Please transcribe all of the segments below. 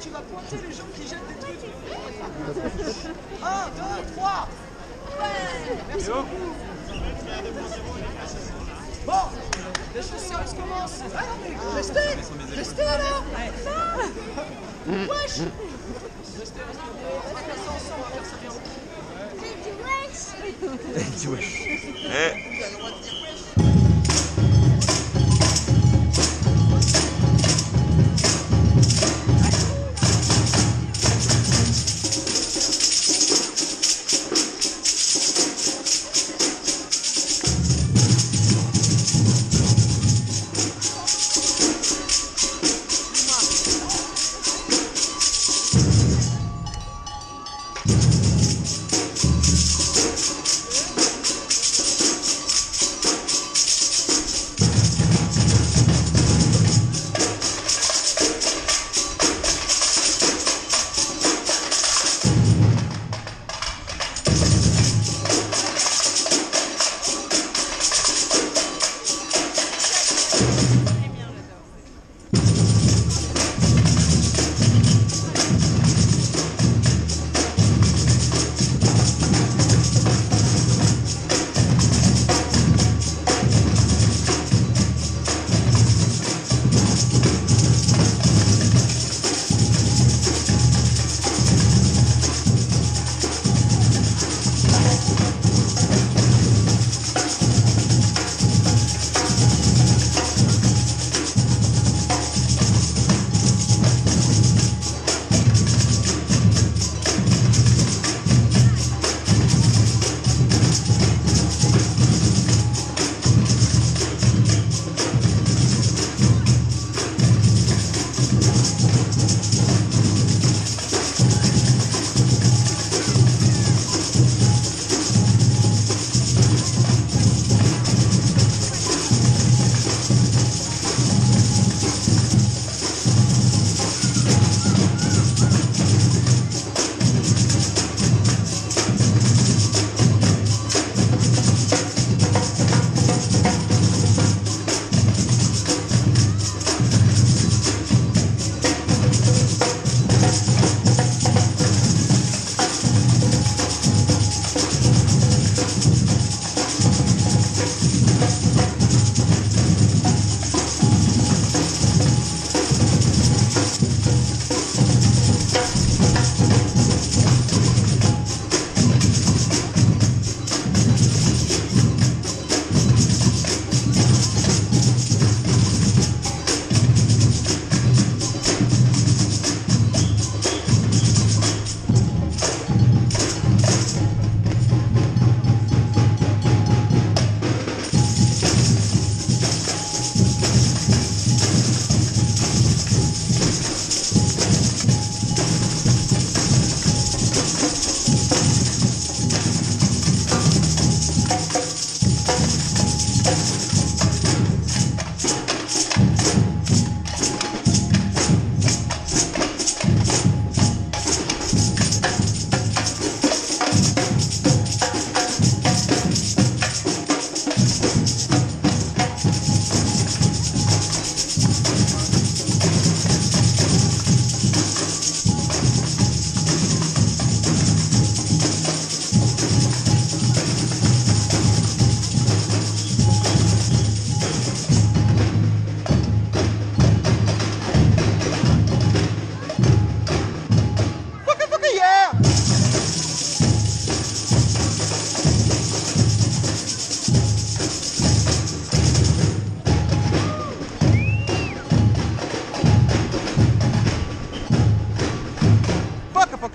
tu vas pointer les gens qui jettent des trucs. 1, 2, 3 Merci beaucoup Bon, les choses sérieuses commencent. Ah non mais restez Restez là Wesh Restez, restez. On va faire ça ensemble, on va faire ça bien. Tu wesh. A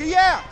yeah!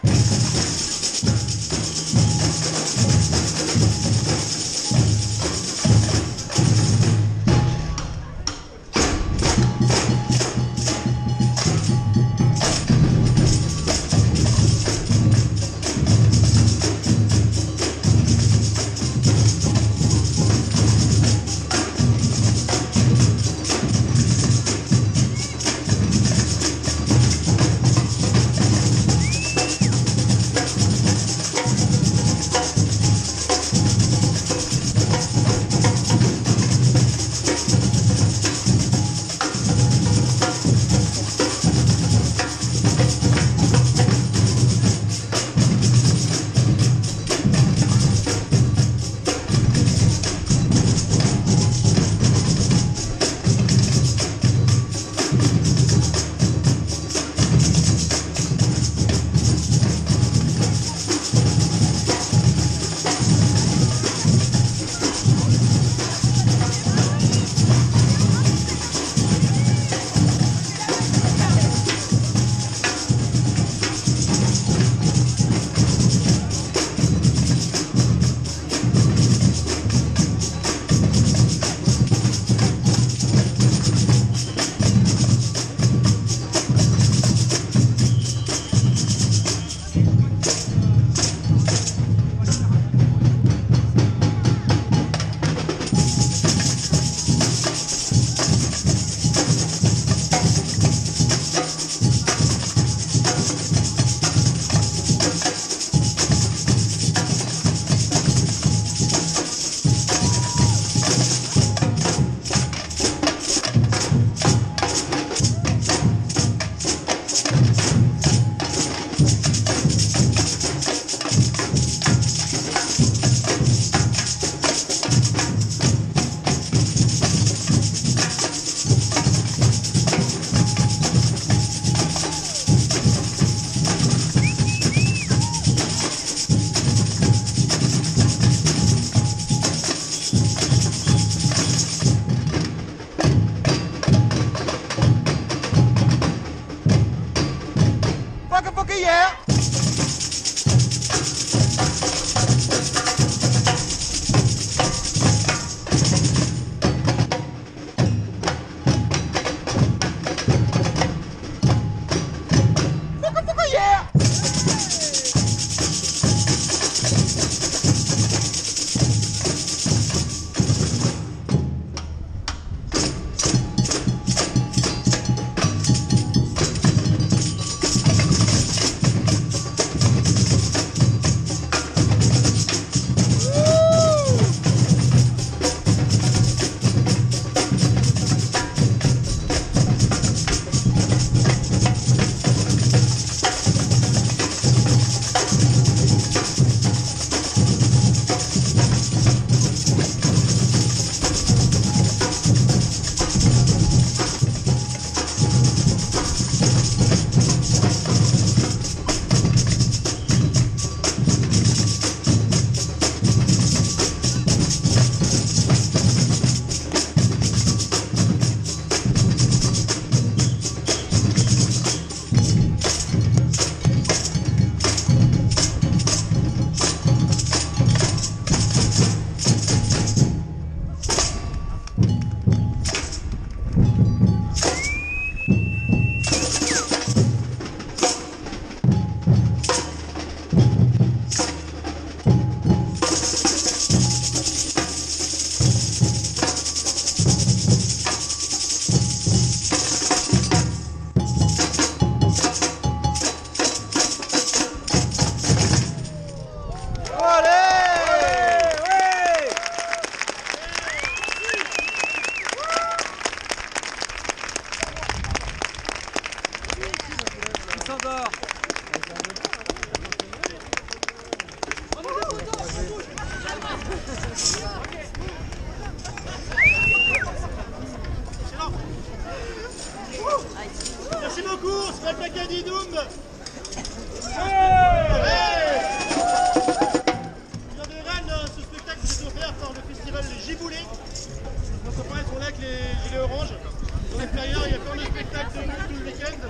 Dans l'extérieur, il y a plein de spectacles tout le week-end.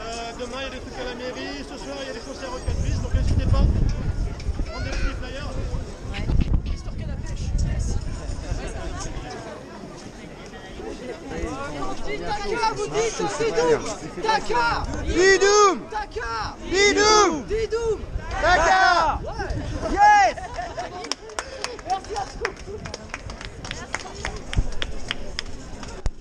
Euh, demain, il y a des trucs à la mairie. Ce soir, il y a des concerts au 4 bis. Donc n'hésitez pas. Prendre des petits flyers. Histoire qu'à la pêche. Taka, vous dites Didoum Taka Bidoum Taka Bidoum Didoum Taka